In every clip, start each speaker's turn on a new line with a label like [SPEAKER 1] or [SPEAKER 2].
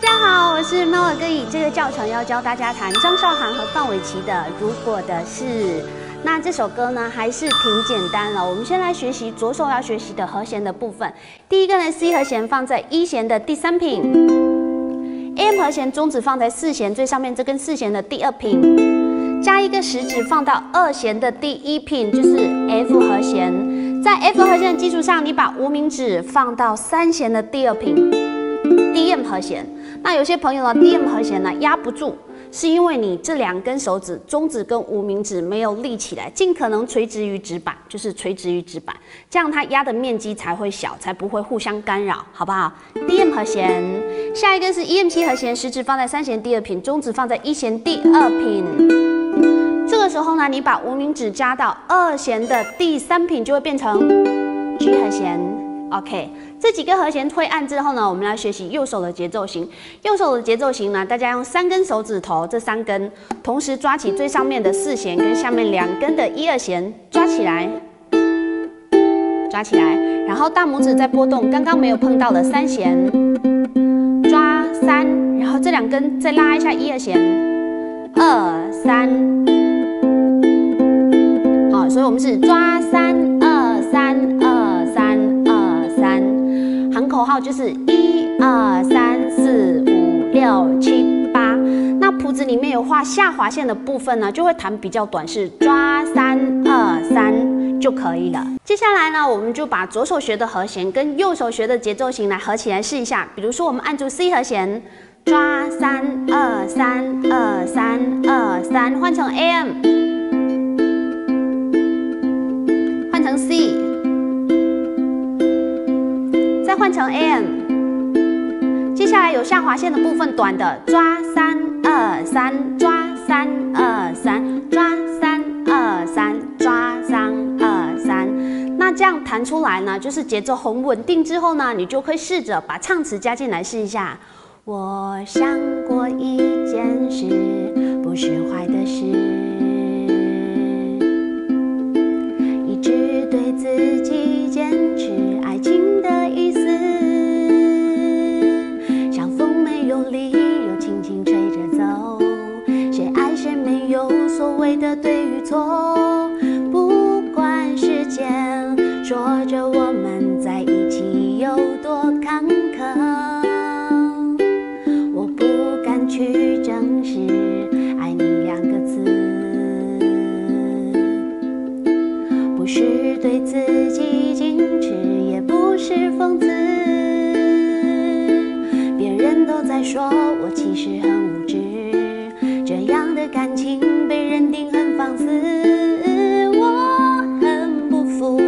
[SPEAKER 1] 大家好，我是猫耳哥以这个教程要教大家弹张韶涵和范玮琪的《如果的事》。那这首歌呢还是挺简单了。我们先来学习左手要学习的和弦的部分。第一个呢，C 和弦放在一弦的第三品，M 和弦中指放在四弦最上面这根四弦的第二品，加一个食指放到二弦的第一品，就是 F 和弦。在 F 和弦的基础上，你把无名指放到三弦的第二品，D M 和弦。那有些朋友呢，D M 和弦呢压不住，是因为你这两根手指中指跟无名指没有立起来，尽可能垂直于指板，就是垂直于指板，这样它压的面积才会小，才不会互相干扰，好不好？D M 和弦，下一个是 E M 七和弦，食指放在三弦第二品，中指放在一弦第二品。这个时候呢，你把无名指加到二弦的第三品，就会变成 G 和弦。OK。这几个和弦推按之后呢，我们来学习右手的节奏型。右手的节奏型呢，大家用三根手指头，这三根同时抓起最上面的四弦跟下面两根的一二弦，抓起来，抓起来，然后大拇指再拨动刚刚没有碰到的三弦，抓三，然后这两根再拉一下一二弦，二三，好，所以我们是抓三二三。口号就是一二三四五六七八。那谱子里面有画下划线的部分呢，就会弹比较短，是抓三二三就可以了。接下来呢，我们就把左手学的和弦跟右手学的节奏型来合起来试一下。比如说，我们按住 C 和弦，抓三二三二三二三，换成 AM，换成 C。换成 AM，接下来有下划线的部分，短的抓三二三，抓三二三，抓三二三，抓三二三。那这样弹出来呢，就是节奏很稳定。之后呢，你就可以试着把唱词加进来试一下。我想过一件事，不是坏的事，人都在说我其实很无知，这样的感情被认定很放肆，我很不服。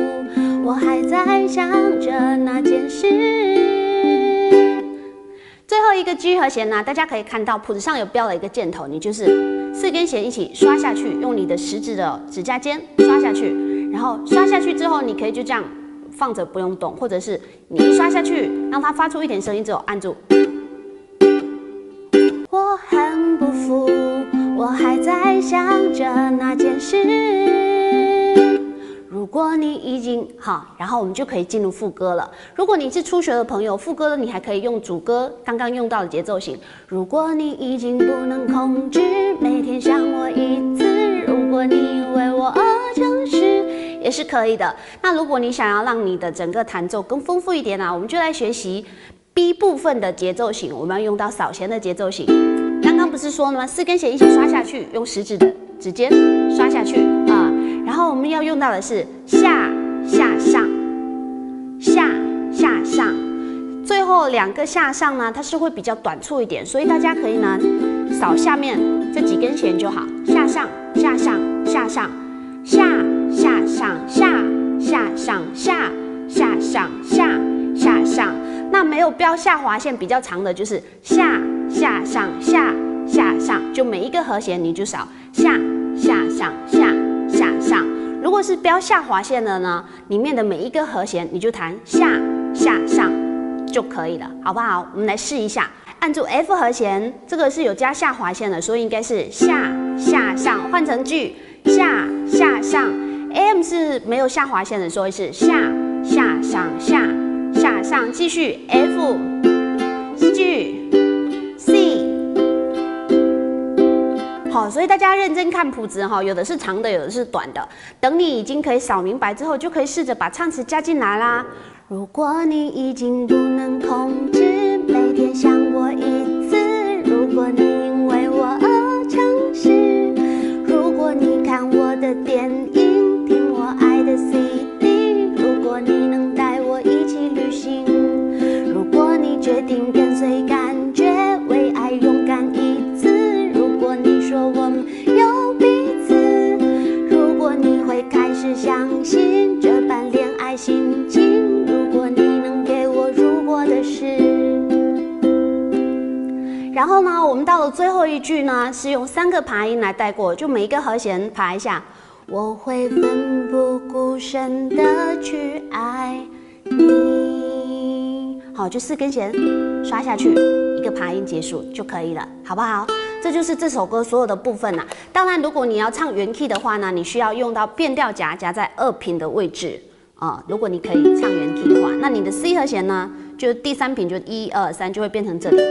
[SPEAKER 1] 我还在。想着那件事。最后一个 G 和弦呢，大家可以看到谱子上有标了一个箭头，你就是四根弦一起刷下去，用你的食指的指甲尖刷下去，然后刷下去之后，你可以就这样放着不用动，或者是你一刷下去，让它发出一点声音之后按住。很不服，我还在想着那件事。如果你已经好，然后我们就可以进入副歌了。如果你是初学的朋友，副歌呢，你还可以用主歌刚刚用到的节奏型。如果你已经不能控制，每天想我一次。如果你为我而诚实，也是可以的。那如果你想要让你的整个弹奏更丰富一点呢，我们就来学习 B 部分的节奏型。我们要用到扫弦的节奏型。不是说了吗？四根弦一起刷下去，用食指的指尖刷下去啊。然后我们要用到的是下下上下下上，最后两个下上呢，它是会比较短促一点，所以大家可以呢扫下面这几根弦就好，下上下上下上下下上下下上下下上下下上。那没有标下划线比较长的，就是下下上下下上，就每一个和弦你就扫下下上下。下上，如果是标下划线的呢，里面的每一个和弦你就弹下下上就可以了，好不好？我们来试一下，按住 F 和弦，这个是有加下划线的，所以应该是下下上，换成 G 下下上，M 是没有下划线的，所以是下下上下下上，继续 F 所以大家认真看谱子哈，有的是长的，有的是短的。等你已经可以扫明白之后，就可以试着把唱词加进来啦。如果你已经不能控制，每天想我一最后一句呢，是用三个爬音来带过，就每一个和弦爬一下。我会奋不顾身的去爱你。好，就四根弦刷下去，一个爬音结束就可以了，好不好？这就是这首歌所有的部分啦。当然，如果你要唱原 key 的话呢，你需要用到变调夹夹在二平的位置。啊，如果你可以唱原 key 的话，那你的 C 和弦呢，就第三品就一二三就会变成这里。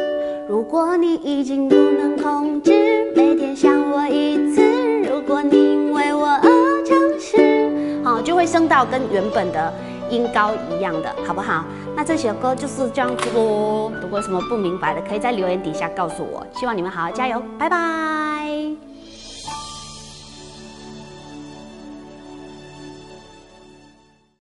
[SPEAKER 1] 如果你已经不能控制，每天想我一次，如果你因为我而诚实，好，就会升到跟原本的音高一样的，好不好？那这首歌就是这样子喽。如果什么不明白的，可以在留言底下告诉我。希望你们好好加油，拜拜。